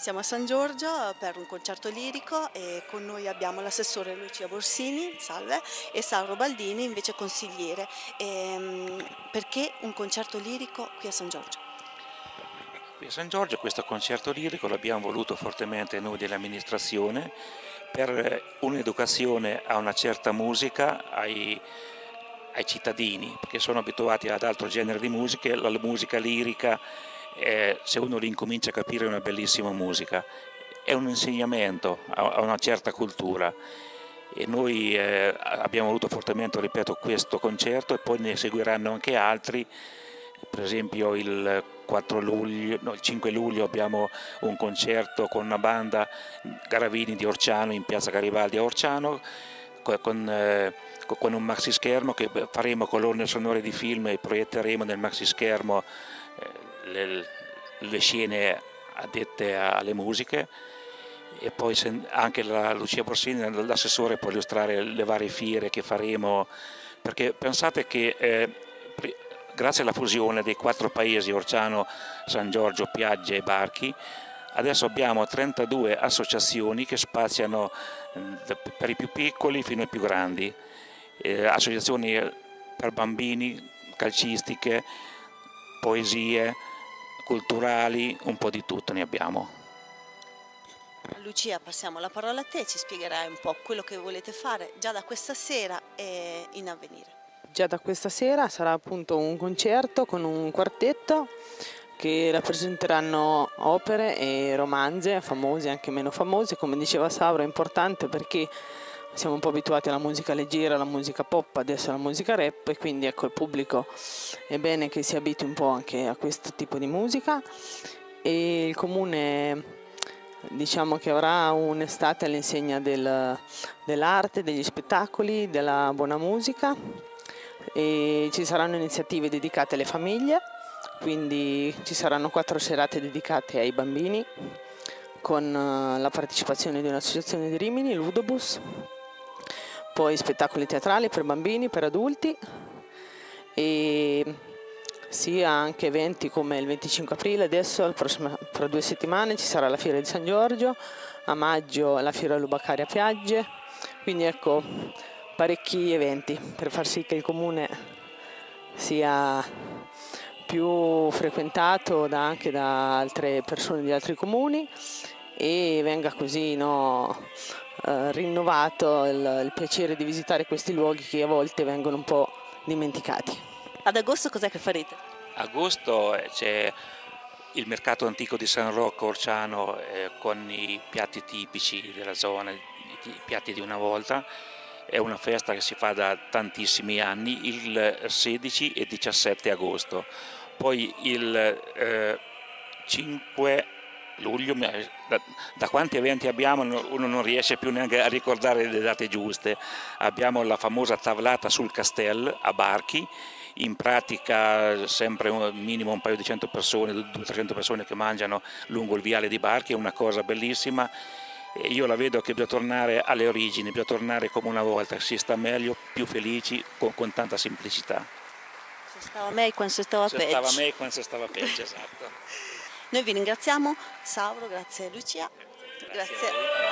Siamo a San Giorgio per un concerto lirico e con noi abbiamo l'assessore Lucia Borsini, salve, e Sauro Baldini, invece consigliere. E, ehm, perché un concerto lirico qui a San Giorgio? Qui a San Giorgio questo concerto lirico l'abbiamo voluto fortemente noi dell'amministrazione per un'educazione a una certa musica, ai, ai cittadini, perché sono abituati ad altro genere di musica, la musica lirica eh, se uno l'incomincia a capire è una bellissima musica, è un insegnamento a una certa cultura. E noi eh, abbiamo voluto fortemente, ripeto, questo concerto e poi ne seguiranno anche altri, per esempio il 4 luglio, no, il 5 luglio abbiamo un concerto con una banda Garavini di Orciano in piazza Garibaldi a Orciano con, eh, con un maxi schermo che faremo colonne sonore di film e proietteremo nel maxi schermo eh, le, le scene addette alle musiche e poi anche la Lucia Borsini, l'assessore, può illustrare le varie fiere che faremo, perché pensate che eh, grazie alla fusione dei quattro paesi, Orciano, San Giorgio, Piagge e Barchi, adesso abbiamo 32 associazioni che spaziano per i più piccoli fino ai più grandi, eh, associazioni per bambini, calcistiche, poesie, culturali, un po' di tutto ne abbiamo. Lucia, passiamo la parola a te, ci spiegherai un po' quello che volete fare già da questa sera e in avvenire. Già da questa sera sarà appunto un concerto con un quartetto che rappresenteranno opere e romanze, famose e anche meno famose. Come diceva Sauro è importante perché siamo un po' abituati alla musica leggera, alla musica pop, adesso alla musica rap e quindi ecco il pubblico è bene che si abitui un po' anche a questo tipo di musica. E il comune diciamo che avrà un'estate all'insegna del, dell'arte, degli spettacoli, della buona musica. E ci saranno iniziative dedicate alle famiglie, quindi ci saranno quattro serate dedicate ai bambini con la partecipazione di un'associazione di Rimini, Ludobus, poi spettacoli teatrali per bambini, per adulti e sia anche eventi come il 25 aprile, adesso fra due settimane ci sarà la fiera di San Giorgio, a maggio la fiera Lubacari a Piagge, quindi ecco parecchi eventi per far sì che il comune sia più frequentato da, anche da altre persone di altri comuni e venga così no, eh, rinnovato il, il piacere di visitare questi luoghi che a volte vengono un po' dimenticati. Ad agosto cos'è che farete? Agosto eh, c'è il mercato antico di San Rocco Orciano eh, con i piatti tipici della zona, i piatti di una volta. È una festa che si fa da tantissimi anni, il 16 e 17 agosto. Poi il eh, 5 luglio, da, da, quanti eventi abbiamo uno non riesce più neanche a ricordare le date giuste. Abbiamo la famosa tavolata sul castello a Barchi, in pratica sempre un minimo un paio di cento persone, 200-300 persone che mangiano lungo il viale di Barchi, è una cosa bellissima. E io la vedo che bisogna tornare alle origini, bisogna tornare come una volta, si sta meglio, più felici, con, con tanta semplicità. Se stava meglio quando si stava peggio. Se stava meglio quando si stava peggio, esatto. Noi vi ringraziamo, Sauro, grazie Lucia, grazie. grazie.